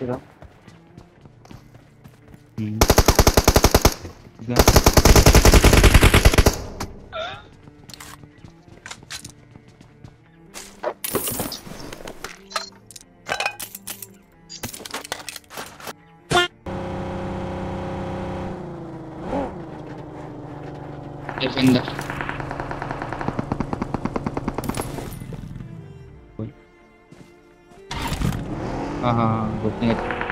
Bitirdim. Defender. हाँ हाँ हाँ।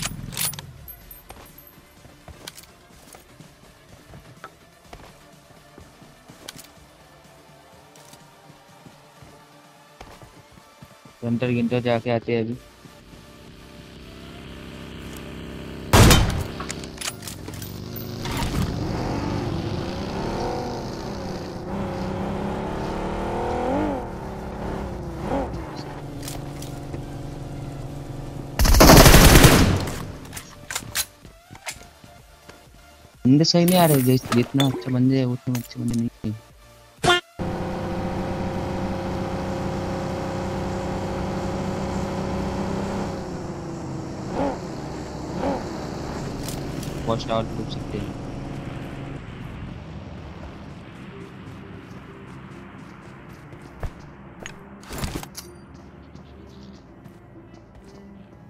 घंटर घंटर जाके आते हैं अभी। बंदे सही नहीं आ रहे, जितना अच्छा बंदे है, उतने अच्छे बंदे नहीं है वॉच टावर पे रुक सकते हैं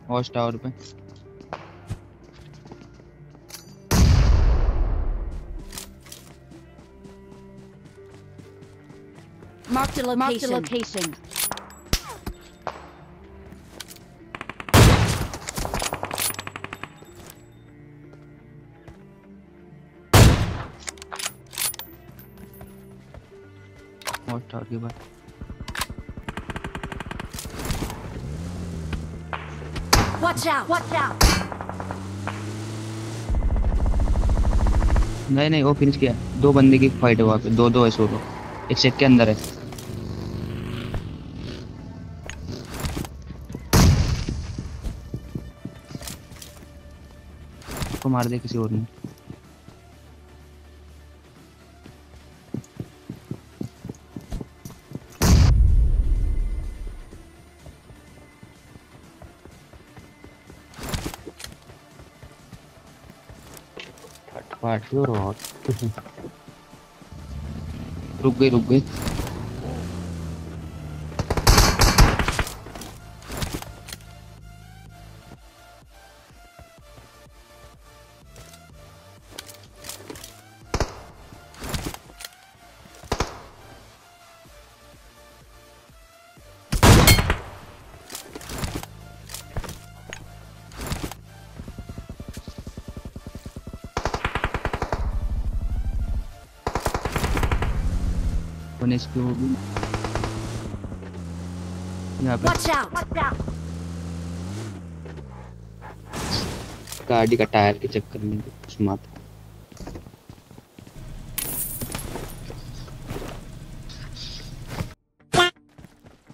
वॉच टावर पे Marked a Marked a location. के बाद Watch out! Watch out! नहीं नहीं वो फिनिश किया दो बंदे की फाइट है वहाँ पे दो दो है सोलो एक सेट के अंदर है उसको मार दे किसी और ने और और रुक गई रुक गई। एचपी होगी यहाँ पे! गाड़ी का टायर के चक्कर में कुछ माता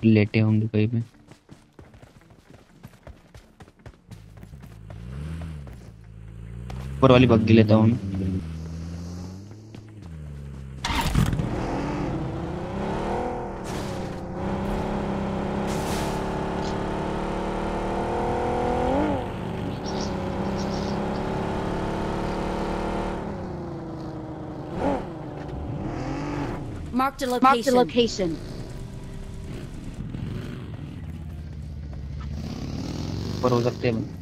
लेटे होंगे कहीं पे ऊपर वाली बग्गी लेता हूँ मैं। Marked a location. Marked a location. ऊपर हो सकते हैं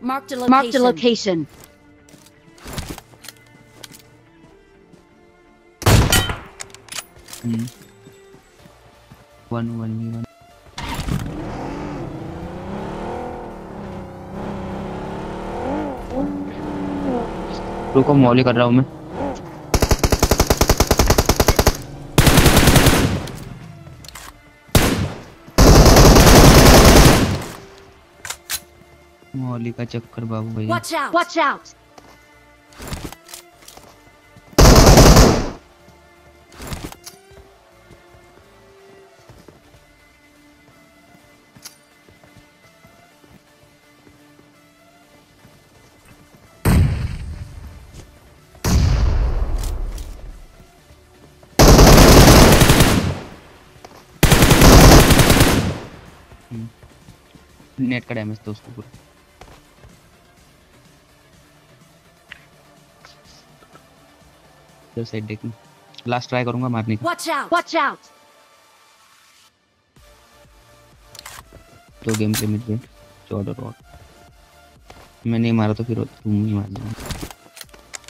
Marked a location. Marked a location. One one V one रुको, मौली कर रहा हूँ मैं। मौली का चक्कर बाबू भैया। नेट का डैमेज था उसको पूरा। इधर साइड देखना। लास्ट ट्राई करूँगा मारने की। Watch out. Watch out. दो गेम के मिड में चौदह और मैं नहीं मारा तो फिर तुम ही मार देना।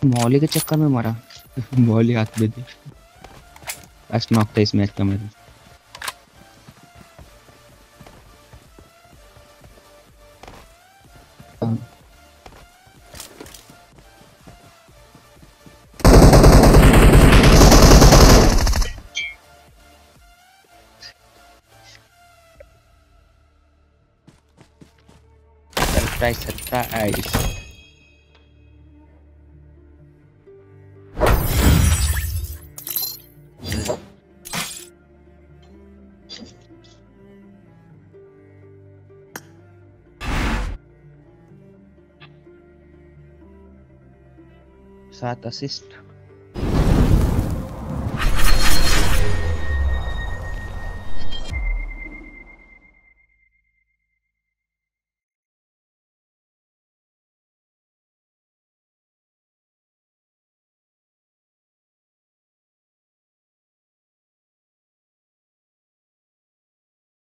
मौली के चक्कर में मारा। मौली हाथ में थी फ़र्स्ट नॉक था इस मैच का मेरा। Um, surprise, surprise. सात असिस्ट